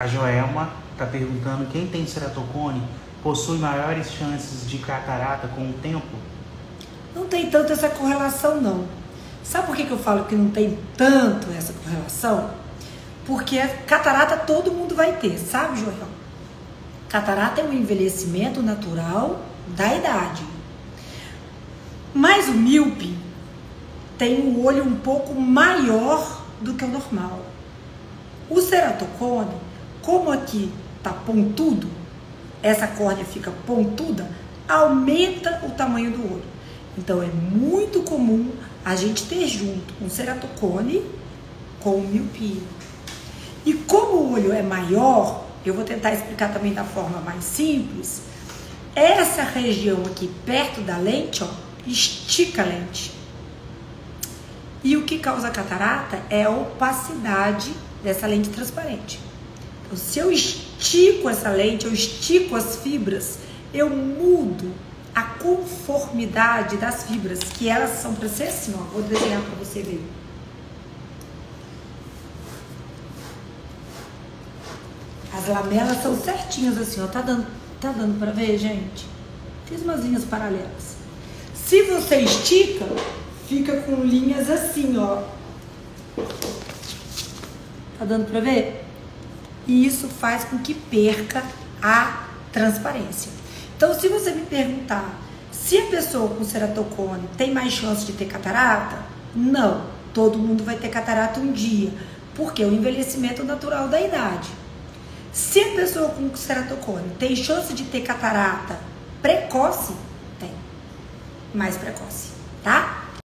A Joelma está perguntando quem tem ceratocone possui maiores chances de catarata com o tempo? Não tem tanto essa correlação, não. Sabe por que, que eu falo que não tem tanto essa correlação? Porque catarata todo mundo vai ter, sabe, Joel? Catarata é um envelhecimento natural da idade. Mas o míope tem um olho um pouco maior do que o normal. O ceratocone, como aqui tá pontudo, essa córnea fica pontuda, aumenta o tamanho do olho. Então é muito comum a gente ter junto um ceratocone com miopia. E como o olho é maior, eu vou tentar explicar também da forma mais simples. Essa região aqui perto da lente, ó, estica a lente. E o que causa catarata é a opacidade dessa lente transparente. Se eu estico essa lente, eu estico as fibras, eu mudo a conformidade das fibras, que elas são para ser assim, ó. Vou desenhar para você ver. As lamelas são certinhas assim, ó. Tá dando, tá dando para ver, gente? Fiz umas linhas paralelas. Se você estica, fica com linhas assim, ó. Tá dando para ver? E isso faz com que perca a transparência. Então, se você me perguntar se a pessoa com ceratocone tem mais chance de ter catarata, não. Todo mundo vai ter catarata um dia, porque é o envelhecimento natural da idade. Se a pessoa com ceratocone tem chance de ter catarata precoce, tem. Mais precoce, tá?